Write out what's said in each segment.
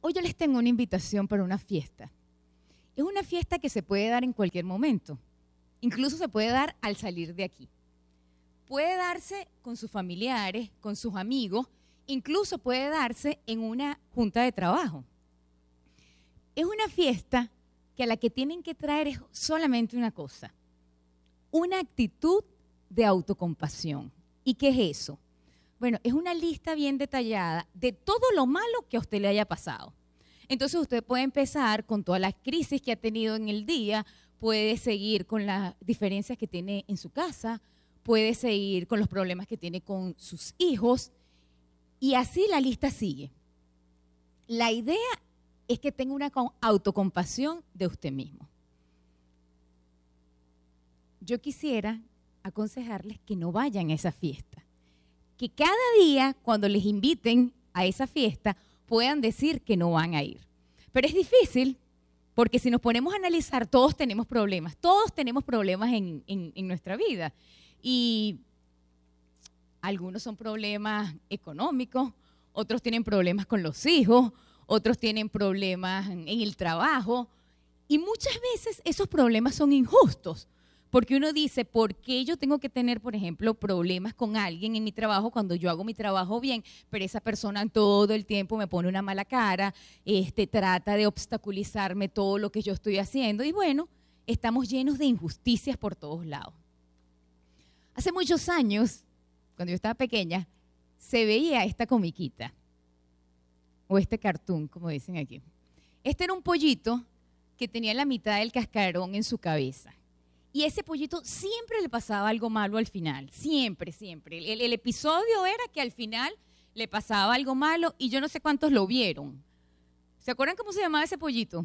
Hoy yo les tengo una invitación para una fiesta. Es una fiesta que se puede dar en cualquier momento. Incluso se puede dar al salir de aquí. Puede darse con sus familiares, con sus amigos, incluso puede darse en una junta de trabajo. Es una fiesta que a la que tienen que traer es solamente una cosa, una actitud de autocompasión. ¿Y qué es eso? Bueno, es una lista bien detallada de todo lo malo que a usted le haya pasado. Entonces usted puede empezar con todas las crisis que ha tenido en el día, puede seguir con las diferencias que tiene en su casa, puede seguir con los problemas que tiene con sus hijos y así la lista sigue. La idea es que tenga una autocompasión de usted mismo. Yo quisiera aconsejarles que no vayan a esa fiesta. Que cada día, cuando les inviten a esa fiesta, puedan decir que no van a ir. Pero es difícil porque si nos ponemos a analizar, todos tenemos problemas, todos tenemos problemas en, nuestra vida. Y algunos son problemas económicos, otros tienen problemas con los hijos, otros tienen problemas en el trabajo. Y muchas veces esos problemas son injustos porque uno dice, ¿por qué yo tengo que tener, por ejemplo, problemas con alguien en mi trabajo cuando yo hago mi trabajo bien, pero esa persona todo el tiempo me pone una mala cara, este, trata de obstaculizarme todo lo que yo estoy haciendo? Y bueno, estamos llenos de injusticias por todos lados. Hace muchos años, cuando yo estaba pequeña, se veía esta comiquita, o este cartoon, como dicen aquí. Este era un pollito que tenía la mitad del cascarón en su cabeza y ese pollito siempre le pasaba algo malo al final, siempre, siempre. El, episodio era que al final le pasaba algo malo y yo no sé cuántos lo vieron. ¿Se acuerdan cómo se llamaba ese pollito?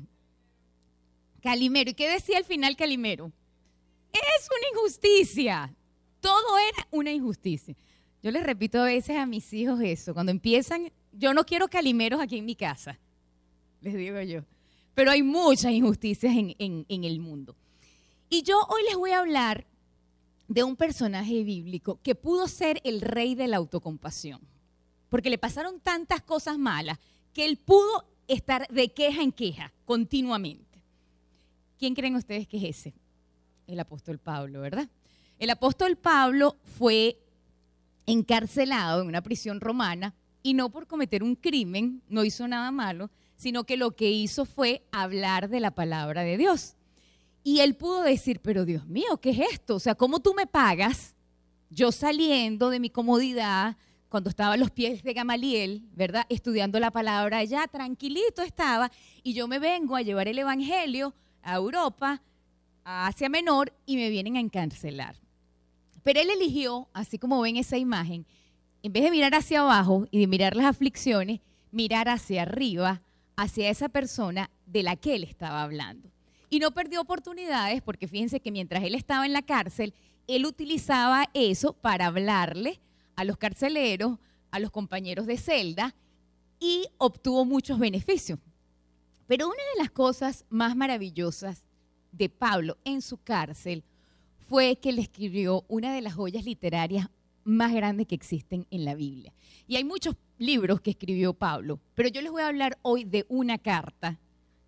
Calimero. ¿Y qué decía al final Calimero? Es una injusticia. Todo era una injusticia. Yo les repito a veces a mis hijos eso. Cuando empiezan, yo no quiero calimeros aquí en mi casa, les digo yo. Pero hay muchas injusticias en, en el mundo. Y yo hoy les voy a hablar de un personaje bíblico que pudo ser el rey de la autocompasión, porque le pasaron tantas cosas malas que él pudo estar de queja en queja continuamente. ¿Quién creen ustedes que es ese? El apóstol Pablo, ¿verdad? El apóstol Pablo fue encarcelado en una prisión romana y no por cometer un crimen, no hizo nada malo, sino que lo que hizo fue hablar de la palabra de Dios. Y él pudo decir, pero Dios mío, ¿qué es esto? O sea, ¿cómo tú me pagas? Yo saliendo de mi comodidad, cuando estaba a los pies de Gamaliel, ¿verdad? Estudiando la palabra allá, tranquilito estaba, y yo me vengo a llevar el Evangelio a Europa, a Asia Menor, y me vienen a encarcelar. Pero él eligió, así como ven esa imagen, en vez de mirar hacia abajo y de mirar las aflicciones, mirar hacia arriba, hacia esa persona de la que él estaba hablando. Y no perdió oportunidades porque fíjense que mientras él estaba en la cárcel, él utilizaba eso para hablarle a los carceleros, a los compañeros de celda y obtuvo muchos beneficios. Pero una de las cosas más maravillosas de Pablo en su cárcel fue que le escribió una de las joyas literarias más grandes que existen en la Biblia. Y hay muchos libros que escribió Pablo, pero yo les voy a hablar hoy de una carta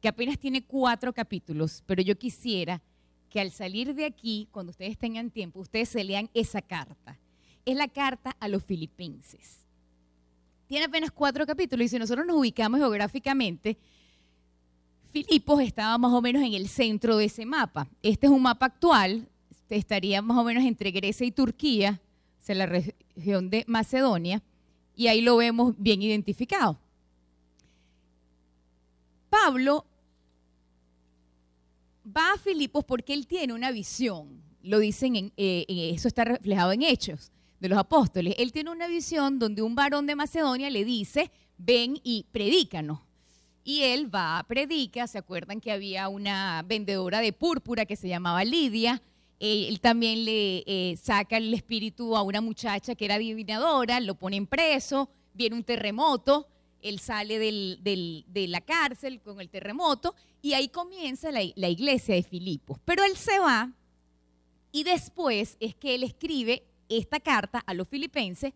que apenas tiene cuatro capítulos, pero yo quisiera que al salir de aquí, cuando ustedes tengan tiempo, ustedes se lean esa carta. Es la carta a los filipenses. Tiene apenas cuatro capítulos y si nosotros nos ubicamos geográficamente, Filipos estaba más o menos en el centro de ese mapa. Este es un mapa actual, estaría más o menos entre Grecia y Turquía, o sea, la región de Macedonia, y ahí lo vemos bien identificado. Pablo va a Filipos porque él tiene una visión. Lo dicen, en, eh, eso está reflejado en Hechos de los Apóstoles. Él tiene una visión donde un varón de Macedonia le dice, ven y predícanos. Y él va, predica, se acuerdan que había una vendedora de púrpura que se llamaba Lidia, él también le eh, saca el espíritu a una muchacha que era adivinadora, lo ponen preso, viene un terremoto, él sale de la cárcel con el terremoto y ahí comienza la, la iglesia de Filipos. Pero él se va y después es que él escribe esta carta a los filipenses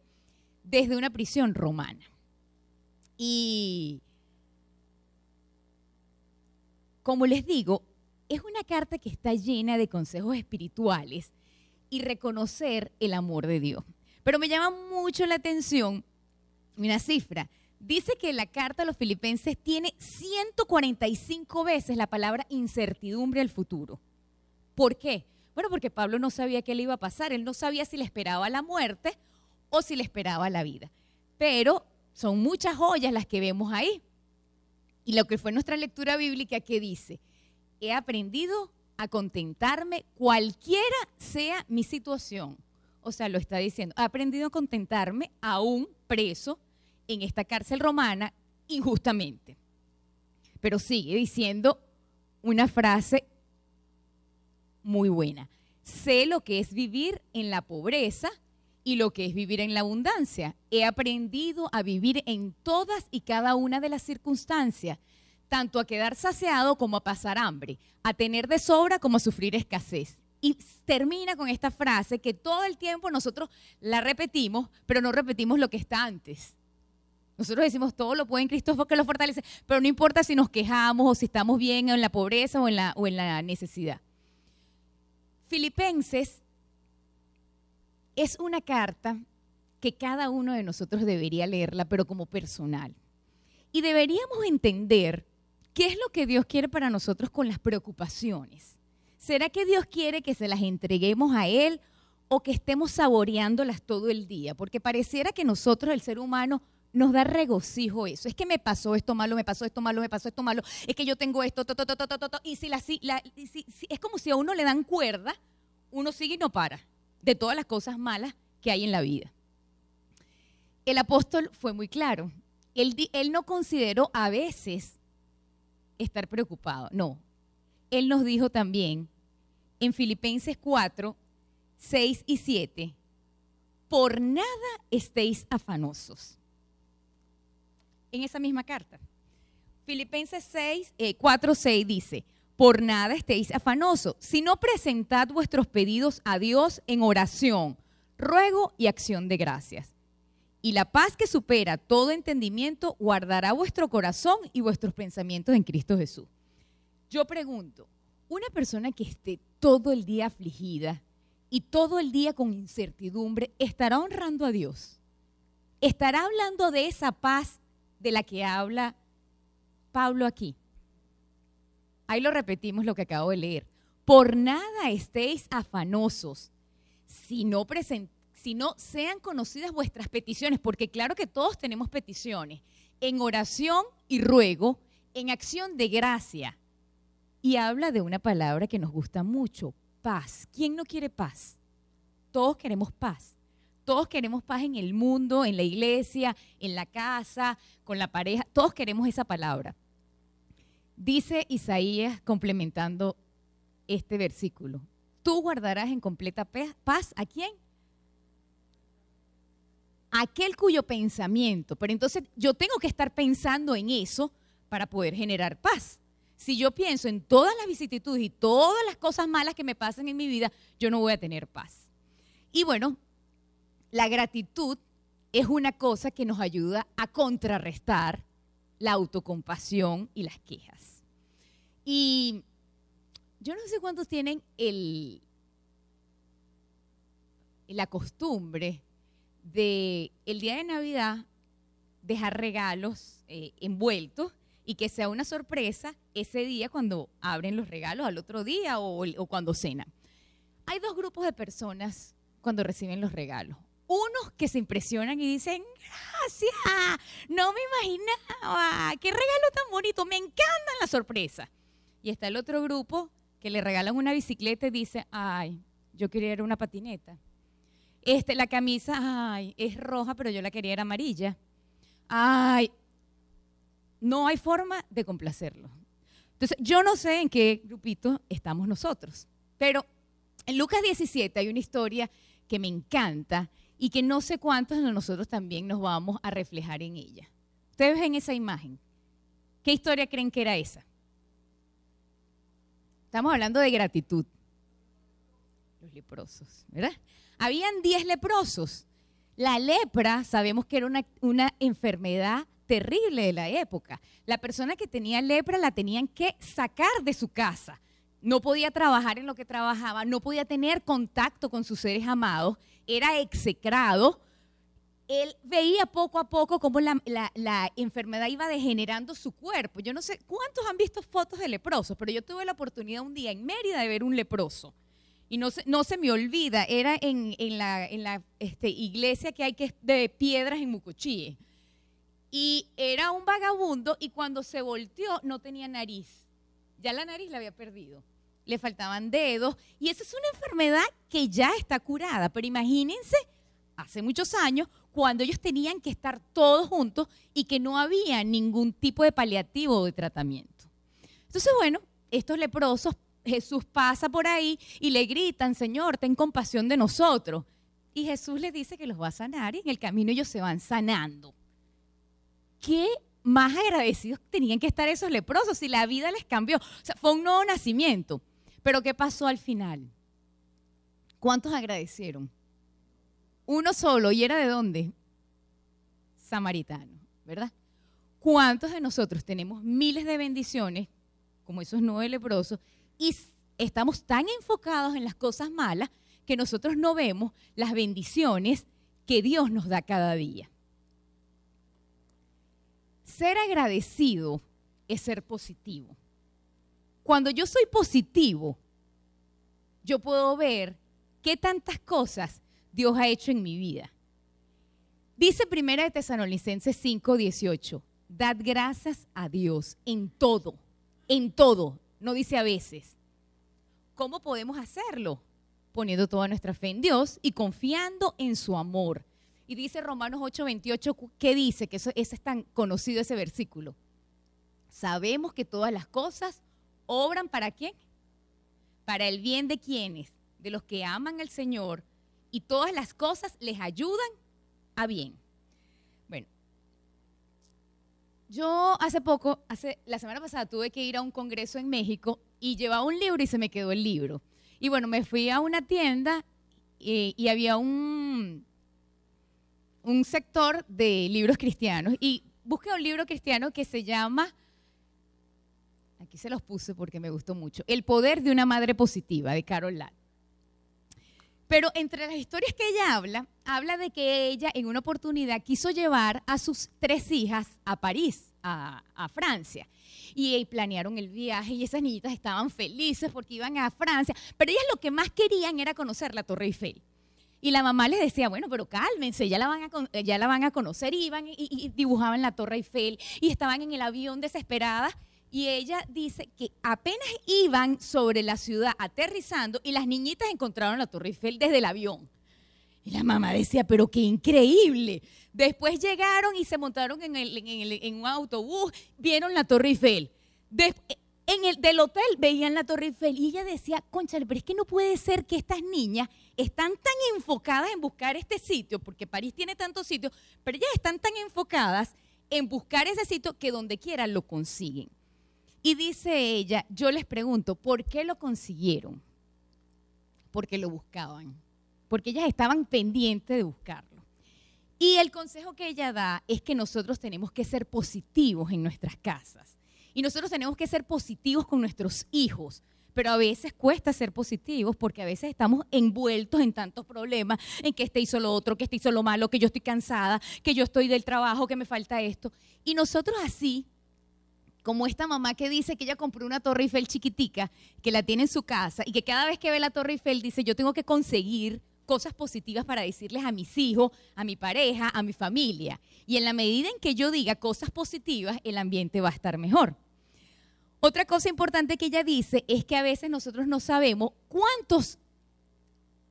desde una prisión romana. Y como les digo, es una carta que está llena de consejos espirituales y reconocer el amor de Dios. Pero me llama mucho la atención una cifra. Dice que la carta a los filipenses tiene 145 veces la palabra incertidumbre al futuro. ¿Por qué? Bueno, porque Pablo no sabía qué le iba a pasar. Él no sabía si le esperaba la muerte o si le esperaba la vida. Pero son muchas joyas las que vemos ahí. Y lo que fue nuestra lectura bíblica que dice, he aprendido a contentarme cualquiera sea mi situación. O sea, lo está diciendo, he aprendido a contentarme aún preso en esta cárcel romana injustamente. Pero sigue diciendo una frase muy buena. Sé lo que es vivir en la pobreza y lo que es vivir en la abundancia. He aprendido a vivir en todas y cada una de las circunstancias tanto a quedar saciado como a pasar hambre, a tener de sobra como a sufrir escasez. Y termina con esta frase que todo el tiempo nosotros la repetimos, pero no repetimos lo que está antes. Nosotros decimos todo lo puede en Cristo porque lo fortalece, pero no importa si nos quejamos o si estamos bien en la pobreza o en la, o en la necesidad. Filipenses es una carta que cada uno de nosotros debería leerla, pero como personal. Y deberíamos entender ¿Qué es lo que Dios quiere para nosotros con las preocupaciones? ¿Será que Dios quiere que se las entreguemos a Él o que estemos saboreándolas todo el día? Porque pareciera que nosotros, el ser humano, nos da regocijo eso. Es que me pasó esto malo, me pasó esto malo, me pasó esto malo. Es que yo tengo esto, to, to, to, y si, la, es como si a uno le dan cuerda, uno sigue y no para de todas las cosas malas que hay en la vida. El apóstol fue muy claro. Él, él no consideró a veces estar preocupado. No. Él nos dijo también en Filipenses 4, 6 y 7, por nada estéis afanosos. En esa misma carta. Filipenses 6, 4, 6 dice, por nada estéis afanosos, sino presentad vuestros pedidos a Dios en oración, ruego y acción de gracias y la paz que supera todo entendimiento guardará vuestro corazón y vuestros pensamientos en Cristo Jesús. Yo pregunto, una persona que esté todo el día afligida y todo el día con incertidumbre, ¿estará honrando a Dios? ¿Estará hablando de esa paz de la que habla Pablo aquí? Ahí lo repetimos lo que acabo de leer. Por nada estéis afanosos, presentad sino sean conocidas vuestras peticiones, porque claro que todos tenemos peticiones, en oración y ruego, en acción de gracia. Y habla de una palabra que nos gusta mucho, paz. ¿Quién no quiere paz? Todos queremos paz. Todos queremos paz en el mundo, en la iglesia, en la casa, con la pareja. Todos queremos esa palabra. Dice Isaías complementando este versículo. Tú guardarás en completa paz a quién? aquel cuyo pensamiento, pero entonces yo tengo que estar pensando en eso para poder generar paz. Si yo pienso en todas las vicisitudes y todas las cosas malas que me pasan en mi vida, yo no voy a tener paz. Y bueno, la gratitud es una cosa que nos ayuda a contrarrestar la autocompasión y las quejas. Y yo no sé cuántos tienen la costumbre de el día de Navidad dejar regalos eh, envueltos y que sea una sorpresa ese día cuando abren los regalos al otro día o, o cuando cenan. Hay dos grupos de personas cuando reciben los regalos. Unos que se impresionan y dicen, gracias, no me imaginaba, qué regalo tan bonito, me encantan las sorpresas. Y está el otro grupo que le regalan una bicicleta y dice, ay, yo quería una patineta. Este, la camisa, ay, es roja, pero yo la quería era amarilla. Ay, no hay forma de complacerlo. Entonces, yo no sé en qué grupito estamos nosotros, pero en Lucas 17 hay una historia que me encanta y que no sé cuántos de nosotros también nos vamos a reflejar en ella. Ustedes ven esa imagen. ¿Qué historia creen que era esa? Estamos hablando de gratitud. Los leprosos, ¿verdad? Habían 10 leprosos. La lepra, sabemos que era una, una enfermedad terrible de la época. La persona que tenía lepra la tenían que sacar de su casa. No podía trabajar en lo que trabajaba, no podía tener contacto con sus seres amados, era execrado. Él veía poco a poco cómo la, enfermedad iba degenerando su cuerpo. Yo no sé cuántos han visto fotos de leprosos, pero yo tuve la oportunidad un día en Mérida de ver un leproso y no se, me olvida, era en, la, en la este, iglesia que hay que de piedras en Mucochíe. Y era un vagabundo y cuando se volteó no tenía nariz. Ya la nariz la había perdido. Le faltaban dedos. Y esa es una enfermedad que ya está curada. Pero imagínense, hace muchos años, cuando ellos tenían que estar todos juntos y que no había ningún tipo de paliativo o de tratamiento. Entonces, bueno, estos leprosos Jesús pasa por ahí y le gritan, Señor, ten compasión de nosotros. Y Jesús les dice que los va a sanar y en el camino ellos se van sanando. ¿Qué más agradecidos tenían que estar esos leprosos si la vida les cambió? O sea, fue un nuevo nacimiento. Pero ¿qué pasó al final? ¿Cuántos agradecieron? Uno solo, ¿y era de dónde? Samaritano, ¿verdad? ¿Cuántos de nosotros tenemos miles de bendiciones, como esos nueve leprosos, y estamos tan enfocados en las cosas malas que nosotros no vemos las bendiciones que Dios nos da cada día. Ser agradecido es ser positivo. Cuando yo soy positivo, yo puedo ver qué tantas cosas Dios ha hecho en mi vida. Dice Primera de Tesalonicenses 5:18, dad gracias a Dios en todo, en todo, no dice a veces. ¿Cómo podemos hacerlo? Poniendo toda nuestra fe en Dios y confiando en su amor. Y dice Romanos 8:28, ¿qué dice? Que eso, ese es tan conocido ese versículo. Sabemos que todas las cosas obran para quién? Para el bien de quienes, de los que aman al Señor, y todas las cosas les ayudan a bien. Yo hace poco, hace, la semana pasada tuve que ir a un congreso en México y llevaba un libro y se me quedó el libro. Y bueno, me fui a una tienda y, y había un, un sector de libros cristianos y busqué un libro cristiano que se llama, aquí se los puse porque me gustó mucho, El poder de una madre positiva de Carol Ladd. Pero entre las historias que ella habla, habla de que ella en una oportunidad quiso llevar a sus tres hijas a París, a, Francia. Y planearon el viaje y esas niñitas estaban felices porque iban a Francia. Pero ellas lo que más querían era conocer la Torre Eiffel. Y la mamá les decía, bueno, pero cálmense, ya la van a, ya la van a conocer. iban y, y dibujaban la Torre Eiffel y estaban en el avión desesperadas y ella dice que apenas iban sobre la ciudad aterrizando y las niñitas encontraron la Torre Eiffel desde el avión. Y la mamá decía, pero qué increíble. Después llegaron y se montaron en, un autobús, vieron la Torre Eiffel. en el del hotel veían la Torre Eiffel y ella decía, conchale, pero es que no puede ser que estas niñas están tan enfocadas en buscar este sitio, porque París tiene tantos sitios, pero ellas están tan enfocadas en buscar ese sitio que donde quiera lo consiguen. Y dice ella, yo les pregunto, ¿por qué lo consiguieron? Porque lo buscaban, porque ellas estaban pendientes de buscarlo. Y el consejo que ella da es que nosotros tenemos que ser positivos en nuestras casas. Y nosotros tenemos que ser positivos con nuestros hijos. Pero a veces cuesta ser positivos porque a veces estamos envueltos en tantos problemas, en que este hizo lo otro, que este hizo lo malo, que yo estoy cansada, que yo estoy del trabajo, que me falta esto. Y nosotros así como esta mamá que dice que ella compró una Torre Eiffel chiquitica, que la tiene en su casa y que cada vez que ve la Torre Eiffel dice, yo tengo que conseguir cosas positivas para decirles a mis hijos, a mi pareja, a mi familia. Y en la medida en que yo diga cosas positivas, el ambiente va a estar mejor. Otra cosa importante que ella dice es que a veces nosotros no sabemos cuántos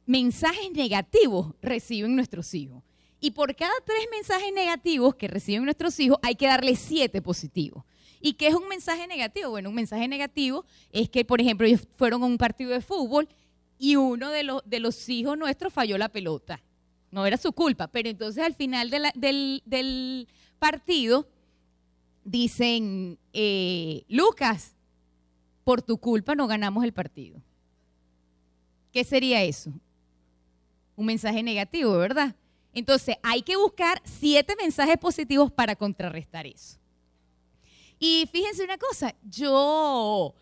mensajes negativos reciben nuestros hijos. Y por cada tres mensajes negativos que reciben nuestros hijos, hay que darle siete positivos. ¿Y qué es un mensaje negativo? Bueno, un mensaje negativo es que, por ejemplo, ellos fueron a un partido de fútbol y uno de los, de los hijos nuestros falló la pelota. No era su culpa, pero entonces al final del, partido dicen, eh, Lucas, por tu culpa no ganamos el partido. ¿Qué sería eso? Un mensaje negativo, ¿verdad? Entonces, hay que buscar siete mensajes positivos para contrarrestar eso. Y fíjense una cosa, yo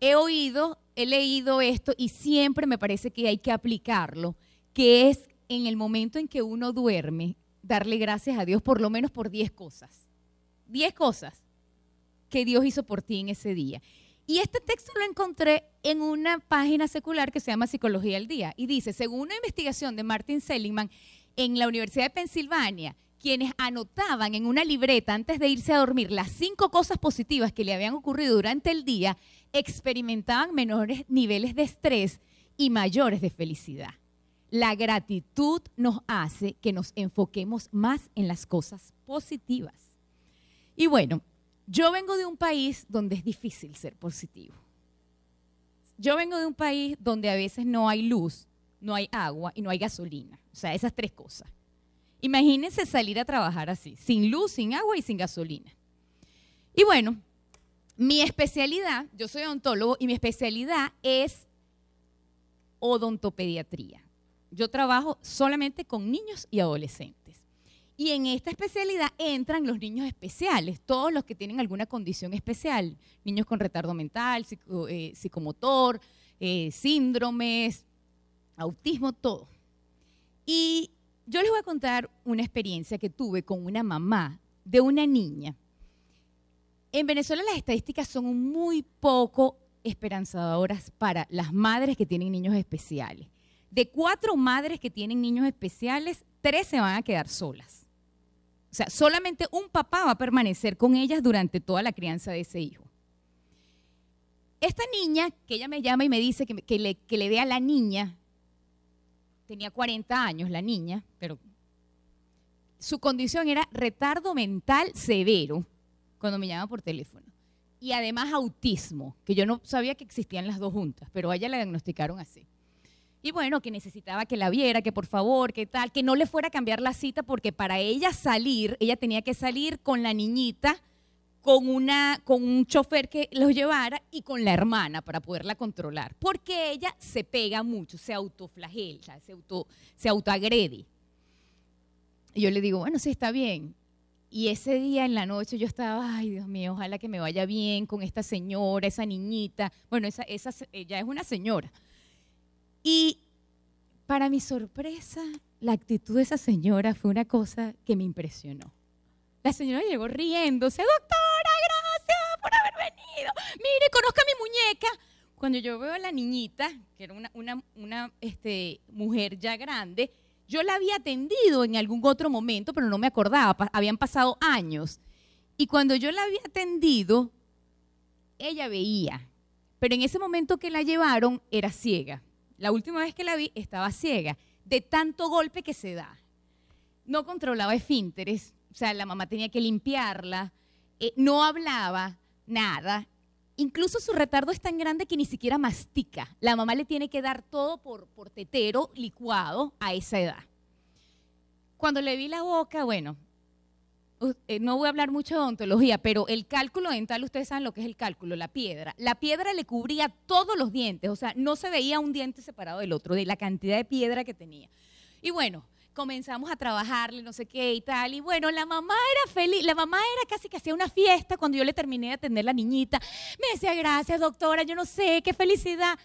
he oído, he leído esto y siempre me parece que hay que aplicarlo, que es en el momento en que uno duerme, darle gracias a Dios por lo menos por 10 cosas. 10 cosas que Dios hizo por ti en ese día. Y este texto lo encontré en una página secular que se llama Psicología del Día. Y dice, según una investigación de Martin Seligman en la Universidad de Pensilvania, quienes anotaban en una libreta antes de irse a dormir las cinco cosas positivas que le habían ocurrido durante el día, experimentaban menores niveles de estrés y mayores de felicidad. La gratitud nos hace que nos enfoquemos más en las cosas positivas. Y bueno, yo vengo de un país donde es difícil ser positivo. Yo vengo de un país donde a veces no hay luz, no hay agua y no hay gasolina. O sea, esas tres cosas. Imagínense salir a trabajar así, sin luz, sin agua y sin gasolina. Y bueno, mi especialidad, yo soy odontólogo y mi especialidad es odontopediatría. Yo trabajo solamente con niños y adolescentes. Y en esta especialidad entran los niños especiales, todos los que tienen alguna condición especial, niños con retardo mental, eh, psicomotor, eh, síndromes, autismo, todo. Y yo les voy a contar una experiencia que tuve con una mamá de una niña. En Venezuela las estadísticas son muy poco esperanzadoras para las madres que tienen niños especiales. De cuatro madres que tienen niños especiales, tres se van a quedar solas. O sea, solamente un papá va a permanecer con ellas durante toda la crianza de ese hijo. Esta niña, que ella me llama y me dice que, le, que le dé a la niña tenía 40 años la niña, pero su condición era retardo mental severo cuando me llama por teléfono. Y además autismo, que yo no sabía que existían las dos juntas, pero a ella la diagnosticaron así. Y bueno, que necesitaba que la viera, que por favor, que tal, que no le fuera a cambiar la cita porque para ella salir, ella tenía que salir con la niñita con, una, con un chofer que los llevara y con la hermana para poderla controlar. Porque ella se pega mucho, se autoflagela, se, auto, se autoagrede. Y yo le digo, bueno, sí, está bien. Y ese día en la noche yo estaba, ay Dios mío, ojalá que me vaya bien con esta señora, esa niñita. Bueno, esa, esa, ella es una señora. Y para mi sorpresa, la actitud de esa señora fue una cosa que me impresionó. La señora llegó riéndose, doctora, gracias por haber venido. Mire, conozca mi muñeca. Cuando yo veo a la niñita, que era una, este, mujer ya grande, yo la había atendido en algún otro momento, pero no me acordaba, habían pasado años. Y cuando yo la había atendido, ella veía, pero en ese momento que la llevaron era ciega. La última vez que la vi estaba ciega, de tanto golpe que se da. No controlaba esfínteres, o sea, la mamá tenía que limpiarla, eh, no hablaba nada. Incluso su retardo es tan grande que ni siquiera mastica. La mamá le tiene que dar todo por, por tetero licuado a esa edad. Cuando le vi la boca, bueno, no voy a hablar mucho de odontología, pero el cálculo dental, ustedes saben lo que es el cálculo, la piedra. La piedra le cubría todos los dientes, o sea, no se veía un diente separado del otro, de la cantidad de piedra que tenía. Y bueno, comenzamos a trabajarle, no sé qué y tal. Y bueno, la mamá era feliz, la mamá era casi que hacía una fiesta cuando yo le terminé de atender la niñita. Me decía, gracias doctora, yo no sé, qué felicidad.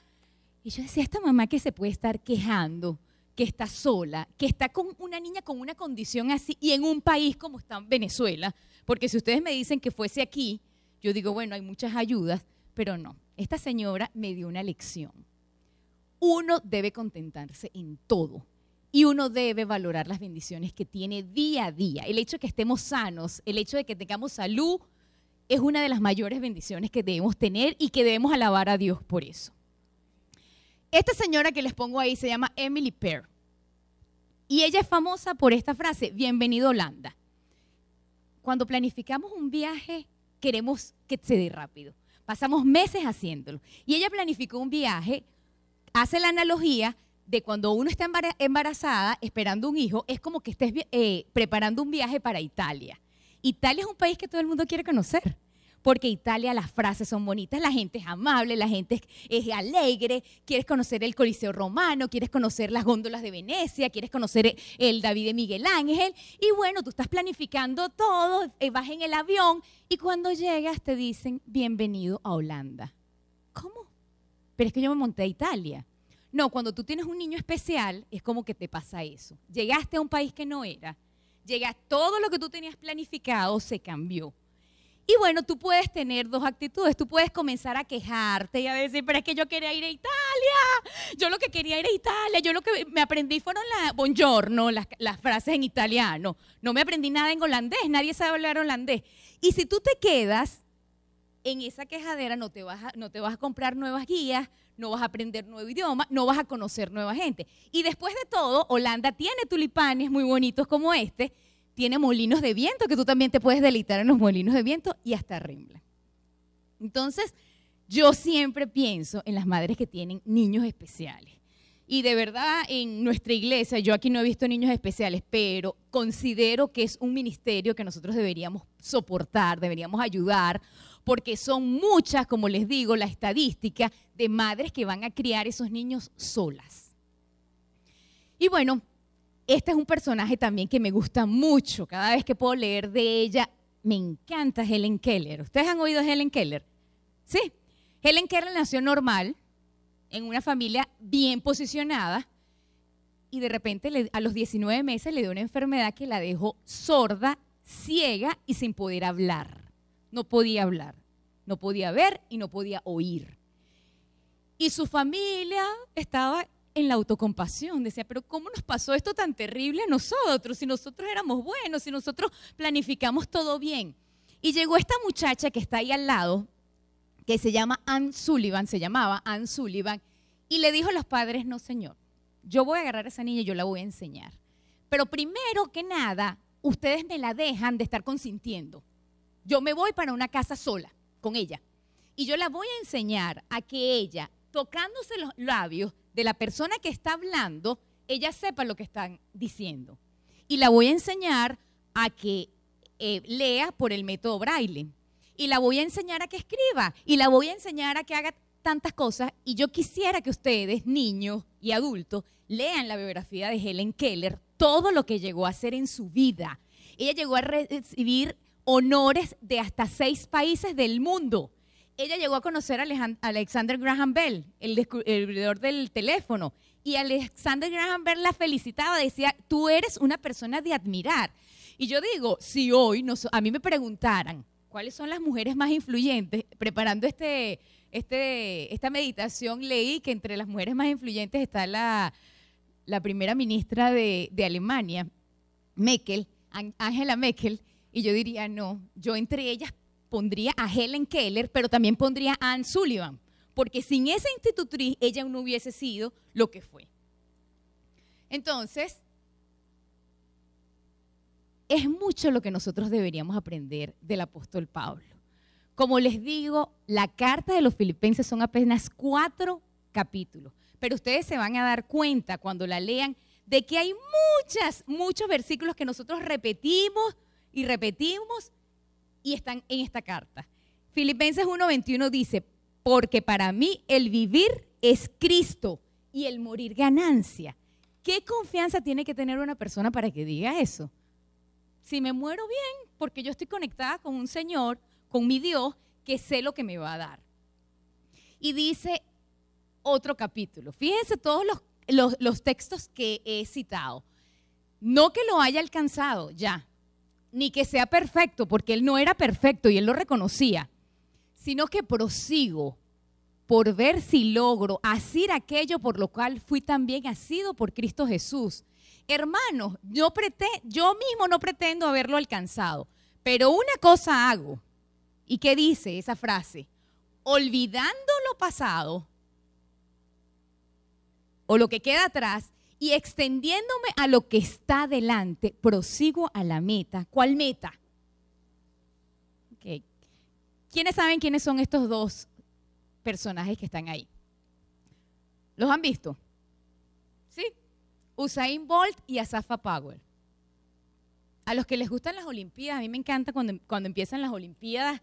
Y yo decía, esta mamá que se puede estar quejando, que está sola, que está con una niña con una condición así y en un país como está Venezuela, porque si ustedes me dicen que fuese aquí, yo digo, bueno, hay muchas ayudas, pero no. Esta señora me dio una lección. Uno debe contentarse en todo y uno debe valorar las bendiciones que tiene día a día. El hecho de que estemos sanos, el hecho de que tengamos salud, es una de las mayores bendiciones que debemos tener y que debemos alabar a Dios por eso. Esta señora que les pongo ahí se llama Emily Pear. Y ella es famosa por esta frase, bienvenido Holanda. Cuando planificamos un viaje, queremos que se dé rápido. Pasamos meses haciéndolo. Y ella planificó un viaje, hace la analogía de cuando uno está embarazada esperando un hijo, es como que estés eh, preparando un viaje para Italia. Italia es un país que todo el mundo quiere conocer, porque Italia las frases son bonitas, la gente es amable, la gente es, alegre, quieres conocer el Coliseo Romano, quieres conocer las góndolas de Venecia, quieres conocer el David de Miguel Ángel, y bueno, tú estás planificando todo, eh, vas en el avión y cuando llegas te dicen bienvenido a Holanda. ¿Cómo? Pero es que yo me monté a Italia. No, cuando tú tienes un niño especial es como que te pasa eso. Llegaste a un país que no era, llegas, todo lo que tú tenías planificado se cambió. Y bueno, tú puedes tener dos actitudes. Tú puedes comenzar a quejarte y a decir, pero es que yo quería ir a Italia. Yo lo que quería ir a Italia. Yo lo que me aprendí fueron las buongiorno, las frases en italiano. No me aprendí nada en holandés. Nadie sabe hablar holandés. Y si tú te quedas en esa quejadera, no te vas a, no te vas a comprar nuevas guías, no vas a aprender nuevo idioma, no vas a conocer nueva gente. Y después de todo, Holanda tiene tulipanes muy bonitos como este tiene molinos de viento, que tú también te puedes deleitar en los molinos de viento y hasta Rimble. Entonces, yo siempre pienso en las madres que tienen niños especiales. Y de verdad, en nuestra iglesia, yo aquí no he visto niños especiales, pero considero que es un ministerio que nosotros deberíamos soportar, deberíamos ayudar, porque son muchas, como les digo, la estadística de madres que van a criar esos niños solas. Y bueno, este es un personaje también que me gusta mucho. Cada vez que puedo leer de ella, me encanta Helen Keller. ¿Ustedes han oído de Helen Keller? Sí. Helen Keller nació normal, en una familia bien posicionada, y de repente a los 19 meses le dio una enfermedad que la dejó sorda, ciega y sin poder hablar. No podía hablar, no podía ver y no podía oír. Y su familia estaba en la autocompasión. Decía, pero ¿cómo nos pasó esto tan terrible a nosotros? Si nosotros éramos buenos, si nosotros planificamos todo bien. Y llegó esta muchacha que está ahí al lado, que se llama Ann Sullivan, se llamaba Ann Sullivan, y le dijo a los padres, no señor, yo voy a agarrar a esa niña y yo la voy a enseñar. Pero primero que nada, ustedes me la dejan de estar consintiendo. Yo me voy para una casa sola con ella. Y yo la voy a enseñar a que ella, tocándose los labios, de la persona que está hablando, ella sepa lo que están diciendo. Y la voy a enseñar a que eh, lea por el método braille. Y la voy a enseñar a que escriba. Y la voy a enseñar a que haga tantas cosas. Y yo quisiera que ustedes, niños y adultos, lean la biografía de Helen Keller, todo lo que llegó a hacer en su vida. Ella llegó a recibir honores de hasta seis países del mundo ella llegó a conocer a Alexander Graham Bell, el descubridor del teléfono, y Alexander Graham Bell la felicitaba, decía, tú eres una persona de admirar. Y yo digo, si hoy a mí me preguntaran cuáles son las mujeres más influyentes, preparando este, este, esta meditación leí que entre las mujeres más influyentes está la, la primera ministra de, de Alemania, Merkel, Angela Merkel, y yo diría, no, yo entre ellas pondría a Helen Keller, pero también pondría a Anne Sullivan, porque sin esa institutriz ella no hubiese sido lo que fue. Entonces, es mucho lo que nosotros deberíamos aprender del apóstol Pablo. Como les digo, la carta de los filipenses son apenas cuatro capítulos, pero ustedes se van a dar cuenta cuando la lean de que hay muchas, muchos versículos que nosotros repetimos y repetimos y están en esta carta. Filipenses 1:21 dice, porque para mí el vivir es Cristo y el morir ganancia. ¿Qué confianza tiene que tener una persona para que diga eso? Si me muero bien, porque yo estoy conectada con un Señor, con mi Dios, que sé lo que me va a dar. Y dice otro capítulo. Fíjense todos los, los, los textos que he citado. No que lo haya alcanzado ya, ni que sea perfecto, porque él no era perfecto y él lo reconocía, sino que prosigo por ver si logro hacer aquello por lo cual fui también asido por Cristo Jesús. Hermanos, yo, yo mismo no pretendo haberlo alcanzado, pero una cosa hago. ¿Y qué dice esa frase? Olvidando lo pasado o lo que queda atrás y extendiéndome a lo que está delante, prosigo a la meta. ¿Cuál meta? ¿Quiénes saben quiénes son estos dos personajes que están ahí? ¿Los han visto? ¿Sí? Usain Bolt y Asafa Powell. A los que les gustan las Olimpiadas, a mí me encanta cuando, cuando empiezan las Olimpiadas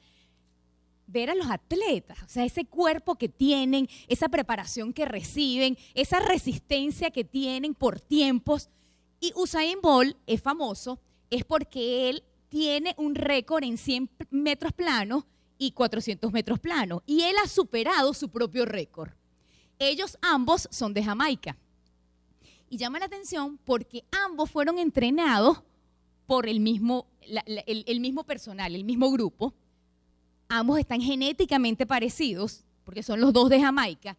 ver a los atletas, o sea, ese cuerpo que tienen, esa preparación que reciben, esa resistencia que tienen por tiempos. Y Usain Bolt es famoso, es porque él tiene un récord en 100 metros planos y 400 metros planos. Y él ha superado su propio récord. Ellos ambos son de Jamaica. Y llama la atención porque ambos fueron entrenados por el mismo, el mismo personal, el mismo grupo ambos están genéticamente parecidos, porque son los dos de Jamaica.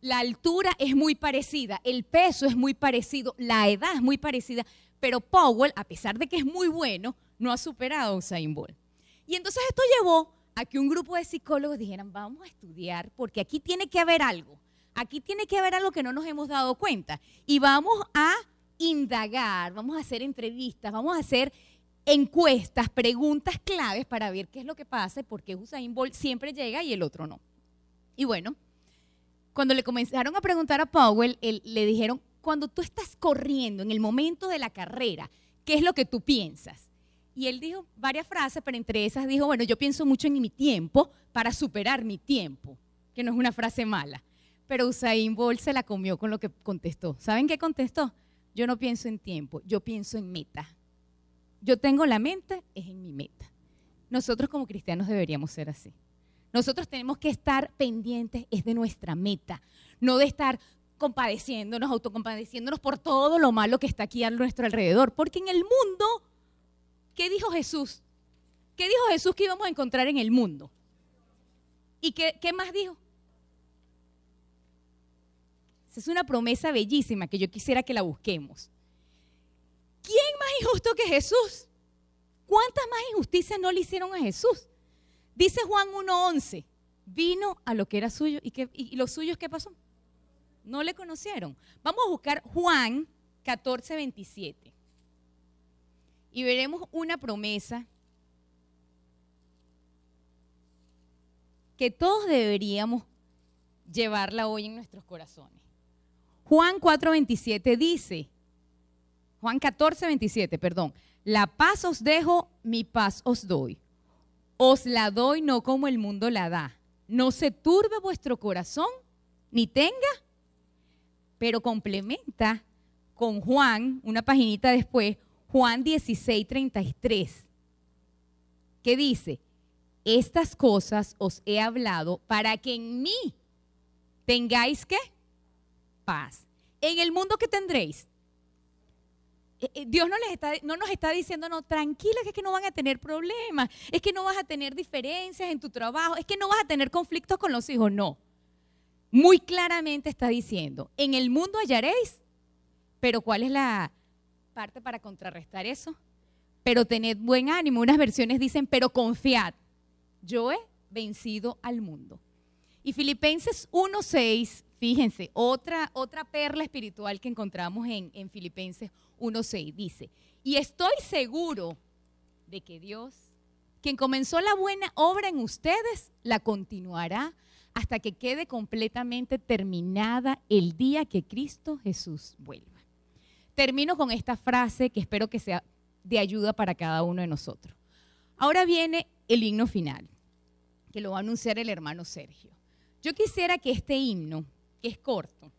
La altura es muy parecida, el peso es muy parecido, la edad es muy parecida, pero Powell, a pesar de que es muy bueno, no ha superado a Usain Bolt. Y entonces esto llevó a que un grupo de psicólogos dijeran, vamos a estudiar, porque aquí tiene que haber algo, aquí tiene que haber algo que no nos hemos dado cuenta. Y vamos a indagar, vamos a hacer entrevistas, vamos a hacer encuestas, preguntas claves para ver qué es lo que pasa, porque Usain Bolt siempre llega y el otro no. Y bueno, cuando le comenzaron a preguntar a Powell, le dijeron, cuando tú estás corriendo en el momento de la carrera, ¿qué es lo que tú piensas? Y él dijo varias frases, pero entre esas dijo, bueno, yo pienso mucho en mi tiempo para superar mi tiempo, que no es una frase mala. Pero Usain Bolt se la comió con lo que contestó. ¿Saben qué contestó? Yo no pienso en tiempo, yo pienso en meta yo tengo la mente, es en mi meta. Nosotros como cristianos deberíamos ser así. Nosotros tenemos que estar pendientes, es de nuestra meta, no de estar compadeciéndonos, autocompadeciéndonos por todo lo malo que está aquí a nuestro alrededor. Porque en el mundo, ¿qué dijo Jesús? ¿Qué dijo Jesús que íbamos a encontrar en el mundo? ¿Y qué, qué más dijo? Esa es una promesa bellísima que yo quisiera que la busquemos. ¿Quién más injusto que Jesús? ¿Cuántas más injusticias no le hicieron a Jesús? Dice Juan 1.11, vino a lo que era suyo y, los suyos qué pasó? No le conocieron. Vamos a buscar Juan 14.27 y veremos una promesa que todos deberíamos llevarla hoy en nuestros corazones. Juan 4:27 dice, Juan 14, 27, perdón. La paz os dejo, mi paz os doy. Os la doy no como el mundo la da. No se turbe vuestro corazón, ni tenga, pero complementa con Juan, una paginita después, Juan 16, 33, que dice, estas cosas os he hablado para que en mí tengáis qué? Paz. En el mundo que tendréis Dios no, les está, no nos está diciendo, no, tranquila, que es que no van a tener problemas, es que no vas a tener diferencias en tu trabajo, es que no vas a tener conflictos con los hijos, no. Muy claramente está diciendo, en el mundo hallaréis, pero ¿cuál es la parte para contrarrestar eso? Pero tened buen ánimo. Unas versiones dicen, pero confiad, yo he vencido al mundo. Y Filipenses 1.6 Fíjense, otra, otra perla espiritual que encontramos en, en Filipenses 1.6 dice, y estoy seguro de que Dios, quien comenzó la buena obra en ustedes, la continuará hasta que quede completamente terminada el día que Cristo Jesús vuelva. Termino con esta frase que espero que sea de ayuda para cada uno de nosotros. Ahora viene el himno final, que lo va a anunciar el hermano Sergio. Yo quisiera que este himno que es corto,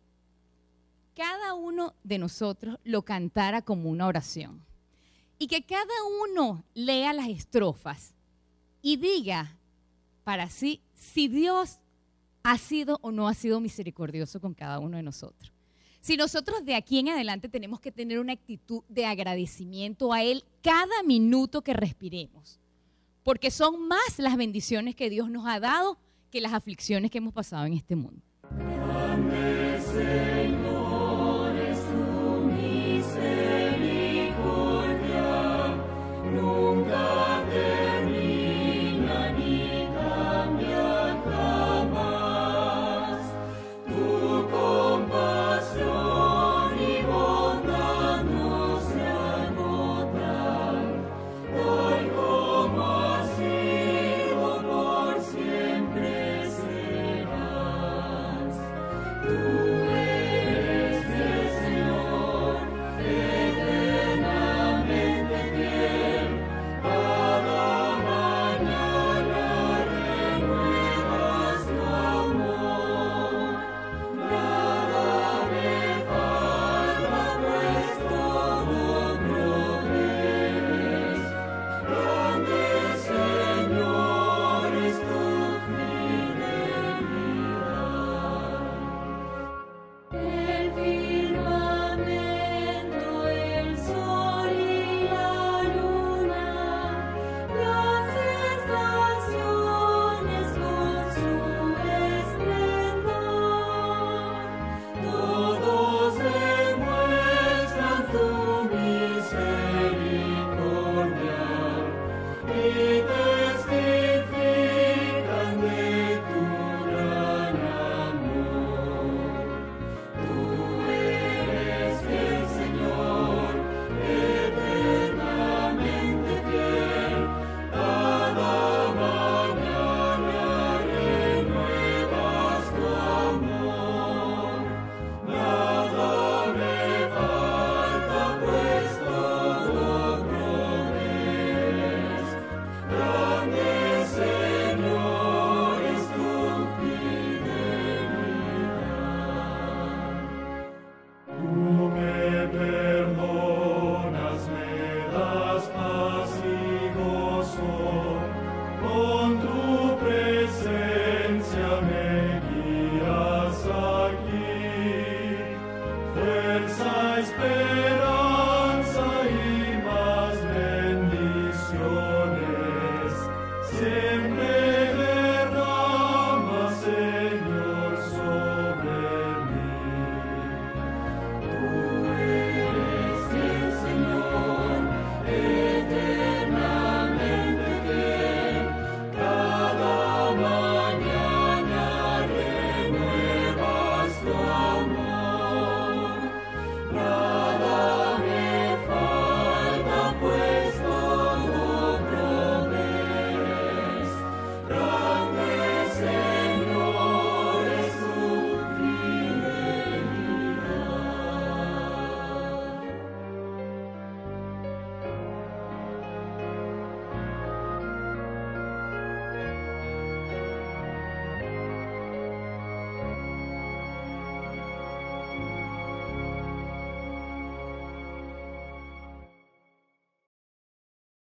cada uno de nosotros lo cantara como una oración. Y que cada uno lea las estrofas y diga para sí si Dios ha sido o no ha sido misericordioso con cada uno de nosotros. Si nosotros de aquí en adelante tenemos que tener una actitud de agradecimiento a Él cada minuto que respiremos, porque son más las bendiciones que Dios nos ha dado que las aflicciones que hemos pasado en este mundo.